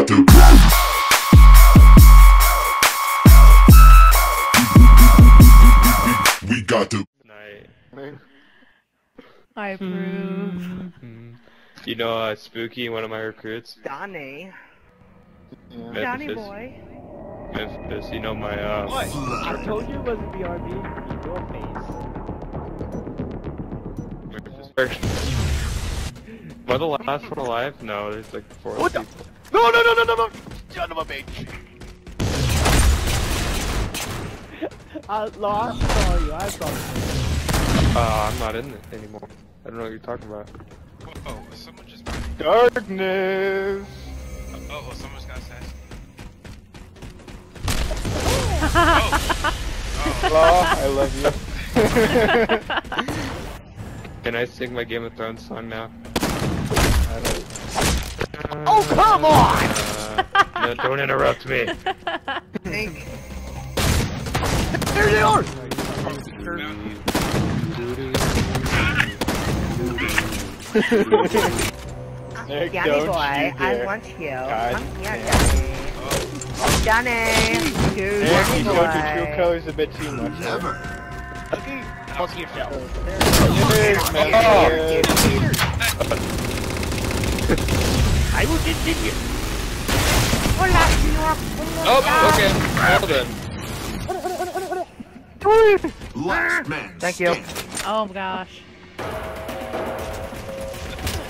about to go. got to. I hmm. approve. Hmm. You know, uh, Spooky, one of my recruits. Donnie. Yeah. Donnie boy. Memphis, you know my. Uh, what? I told you it was BRB. Your face. Memphis. Am I the last one alive? No, there's like four. What people. the? No, no, no, no, no, no! Son of a bitch! I lost. Saw you. I saw you. Uh, I'm not in it anymore. I don't know what you're talking about. Whoa, someone just. Darkness. Oh, oh, someone's got assassinated. Law, I love you. Can I sing my Game of Thrones song now? Oh, come on! No, don't interrupt me. Thank There they are! Nick, Johnny boy, I want you. God Come here, damn. Johnny. Johnny. Dude, Nick, Johnny you boy. showed your true colors a bit too much. Never. Okay, fuck yourself. Yes, man. Oh, I will continue. Hola, señor. Oh, okay. Well done. Last man Thank you. standing. Oh gosh.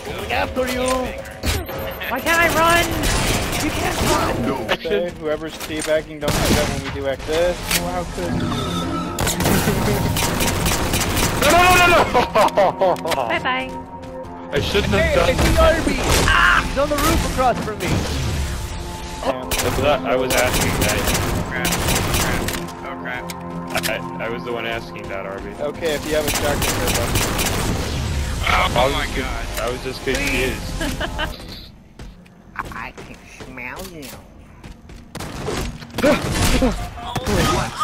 Going after you. Why can't I run? You can't run. No. Okay, whoever's teabagging, don't do that when we do like this. Oh, how could No, no, no, no, no! Bye bye. I shouldn't Hey, have done see Arby! Ah! He's on the roof across from me. that. I was asking that. Crap. Crap. Oh, crap. I, I was the one asking that, Arby. Okay, if you have a shotgun, Oh, I oh was my just- god. I was just confused. I can smell you. Oh,